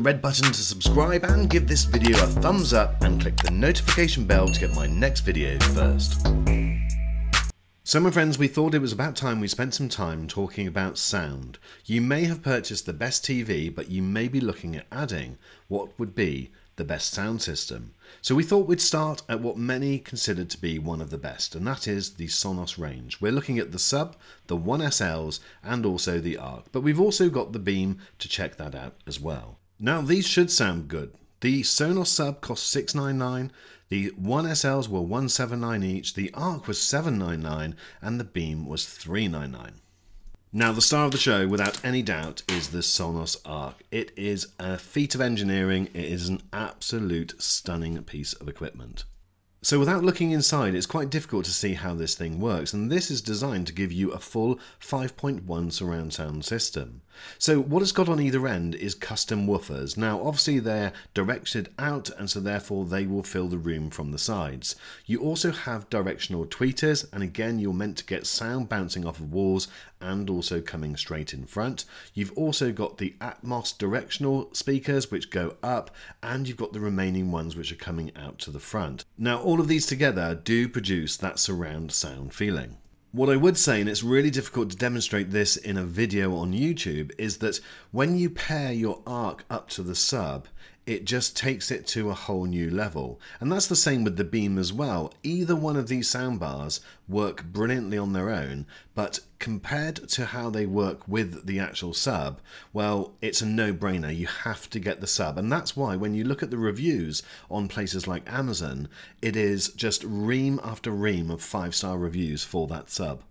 red button to subscribe and give this video a thumbs up and click the notification bell to get my next video first. So my friends, we thought it was about time we spent some time talking about sound. You may have purchased the best TV, but you may be looking at adding what would be the best sound system. So we thought we'd start at what many consider to be one of the best, and that is the Sonos range. We're looking at the Sub, the 1SLs, and also the ARC, but we've also got the Beam to check that out as well. Now these should sound good. The Sonos Sub cost 699 the 1SLs were 179 each, the ARC was 799, and the Beam was 399. Now, the star of the show, without any doubt, is the Sonos Arc. It is a feat of engineering. It is an absolute stunning piece of equipment. So without looking inside, it's quite difficult to see how this thing works, and this is designed to give you a full 5.1 surround sound system. So what it's got on either end is custom woofers. Now obviously they're directed out and so therefore they will fill the room from the sides. You also have directional tweeters and again you're meant to get sound bouncing off of walls and also coming straight in front. You've also got the Atmos directional speakers which go up and you've got the remaining ones which are coming out to the front. Now all of these together do produce that surround sound feeling. What I would say, and it's really difficult to demonstrate this in a video on YouTube, is that when you pair your arc up to the sub, it just takes it to a whole new level. And that's the same with the Beam as well. Either one of these soundbars work brilliantly on their own, but compared to how they work with the actual sub, well, it's a no-brainer. You have to get the sub. And that's why when you look at the reviews on places like Amazon, it is just ream after ream of five-star reviews for that sub.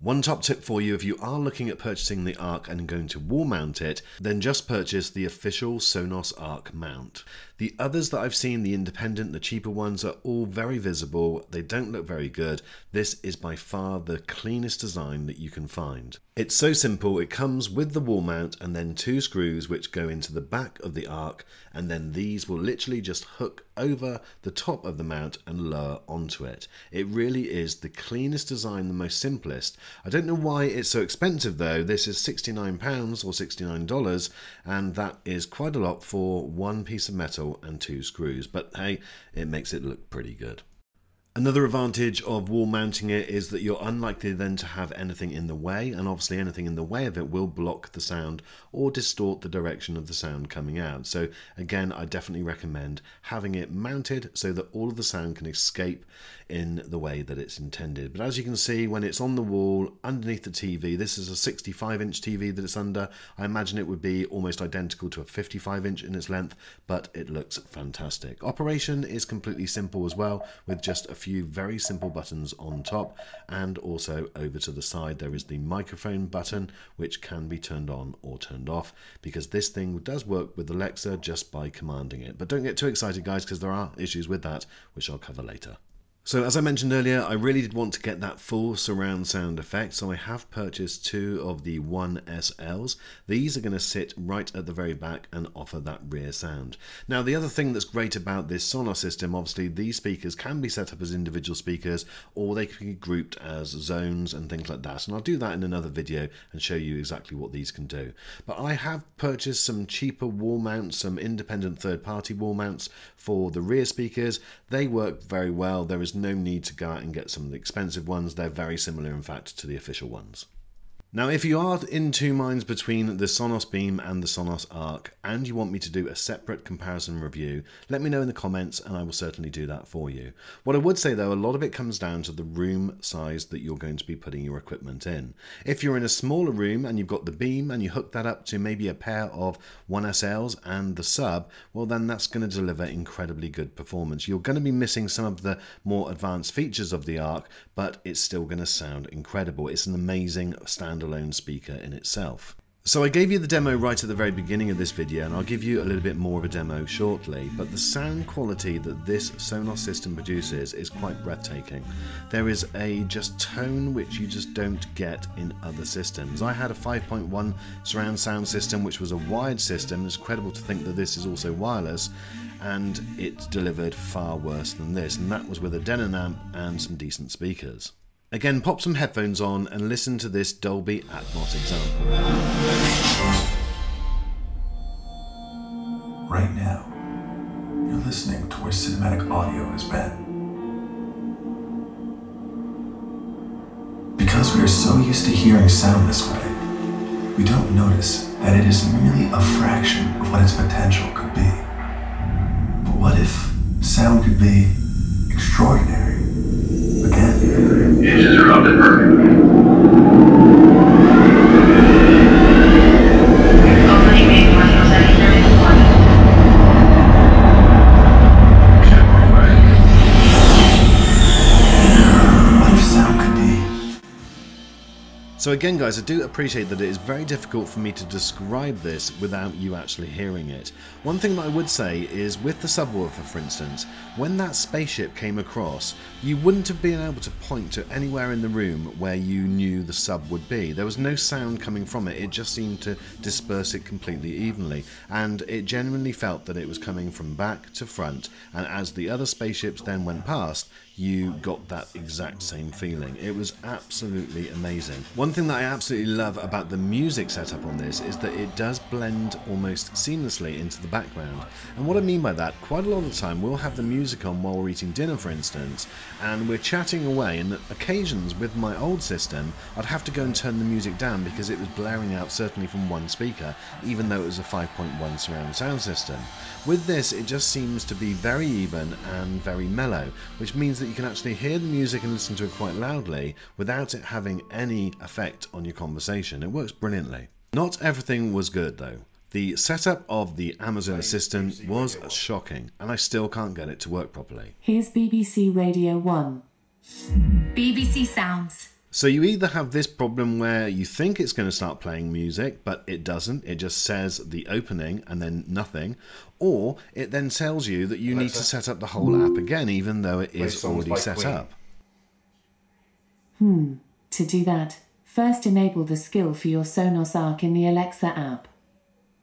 One top tip for you if you are looking at purchasing the Arc and going to wall mount it, then just purchase the official Sonos Arc mount. The others that I've seen, the independent, the cheaper ones, are all very visible. They don't look very good. This is by far the cleanest design that you can find. It's so simple, it comes with the wall mount and then two screws which go into the back of the arc and then these will literally just hook over the top of the mount and lower onto it. It really is the cleanest design, the most simplest. I don't know why it's so expensive though. This is £69 or $69 and that is quite a lot for one piece of metal and two screws. But hey, it makes it look pretty good. Another advantage of wall mounting it is that you're unlikely then to have anything in the way, and obviously anything in the way of it will block the sound or distort the direction of the sound coming out. So again, I definitely recommend having it mounted so that all of the sound can escape in the way that it's intended. But as you can see, when it's on the wall underneath the TV, this is a 65 inch TV that it's under. I imagine it would be almost identical to a 55 inch in its length, but it looks fantastic. Operation is completely simple as well, with just a few very simple buttons on top and also over to the side there is the microphone button which can be turned on or turned off because this thing does work with Alexa just by commanding it. But don't get too excited guys because there are issues with that which I'll cover later. So as I mentioned earlier, I really did want to get that full surround sound effect, so I have purchased two of the 1SLs. These are going to sit right at the very back and offer that rear sound. Now the other thing that's great about this Sonos system, obviously these speakers can be set up as individual speakers or they can be grouped as zones and things like that. And I'll do that in another video and show you exactly what these can do. But I have purchased some cheaper wall mounts, some independent third-party wall mounts for the rear speakers. They work very well. There is no need to go out and get some of the expensive ones. They're very similar, in fact, to the official ones. Now, if you are in two minds between the Sonos Beam and the Sonos Arc, and you want me to do a separate comparison review, let me know in the comments and I will certainly do that for you. What I would say though, a lot of it comes down to the room size that you're going to be putting your equipment in. If you're in a smaller room and you've got the Beam and you hook that up to maybe a pair of 1SLs and the Sub, well then that's going to deliver incredibly good performance. You're going to be missing some of the more advanced features of the Arc, but it's still going to sound incredible. It's an amazing standard standalone speaker in itself. So I gave you the demo right at the very beginning of this video and I'll give you a little bit more of a demo shortly, but the sound quality that this Sonos system produces is quite breathtaking. There is a just tone which you just don't get in other systems. I had a 5.1 surround sound system which was a wired system, it's incredible to think that this is also wireless, and it delivered far worse than this, and that was with a Denon amp and some decent speakers. Again, pop some headphones on and listen to this Dolby Atmos example. right now, you're listening to where cinematic audio has been. Because we are so used to hearing sound this way, we don't notice that it is merely a fraction of what its potential could be. But what if sound could be extraordinary? Again. Interrupted perfect. So again guys, I do appreciate that it is very difficult for me to describe this without you actually hearing it. One thing that I would say is with the subwoofer for instance, when that spaceship came across, you wouldn't have been able to point to anywhere in the room where you knew the sub would be. There was no sound coming from it, it just seemed to disperse it completely evenly and it genuinely felt that it was coming from back to front and as the other spaceships then went past, you got that exact same feeling. It was absolutely amazing. One thing that I absolutely love about the music setup on this is that it does blend almost seamlessly into the background. And what I mean by that, quite a lot of the time we'll have the music on while we're eating dinner for instance, and we're chatting away and occasions with my old system I'd have to go and turn the music down because it was blaring out certainly from one speaker, even though it was a 5.1 surround sound system. With this it just seems to be very even and very mellow, which means that you can actually hear the music and listen to it quite loudly without it having any effect on your conversation. It works brilliantly. Not everything was good though. The setup of the Amazon Assistant was shocking, and I still can't get it to work properly. Here's BBC Radio 1. BBC Sounds. So you either have this problem where you think it's going to start playing music, but it doesn't. It just says the opening and then nothing. Or it then tells you that you need to set up the whole app again, even though it is already set Queen. up. Hmm. To do that, first enable the skill for your Sonos Arc in the Alexa app.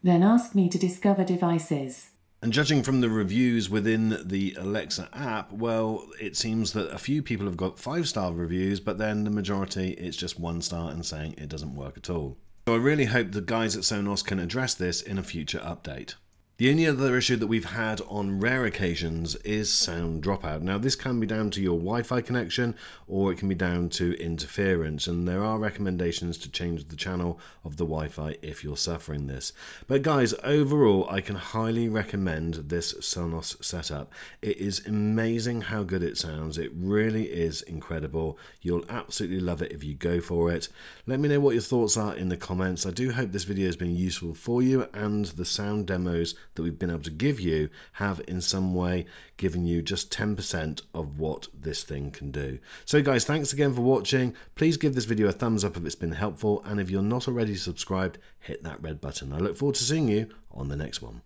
Then ask me to discover devices. And judging from the reviews within the Alexa app, well, it seems that a few people have got five star reviews, but then the majority it's just one star and saying it doesn't work at all. So I really hope the guys at Sonos can address this in a future update. The only other issue that we've had on rare occasions is sound dropout. Now, this can be down to your Wi Fi connection or it can be down to interference, and there are recommendations to change the channel of the Wi Fi if you're suffering this. But, guys, overall, I can highly recommend this Sonos setup. It is amazing how good it sounds, it really is incredible. You'll absolutely love it if you go for it. Let me know what your thoughts are in the comments. I do hope this video has been useful for you and the sound demos that we've been able to give you have in some way given you just 10% of what this thing can do. So guys, thanks again for watching. Please give this video a thumbs up if it's been helpful and if you're not already subscribed, hit that red button. I look forward to seeing you on the next one.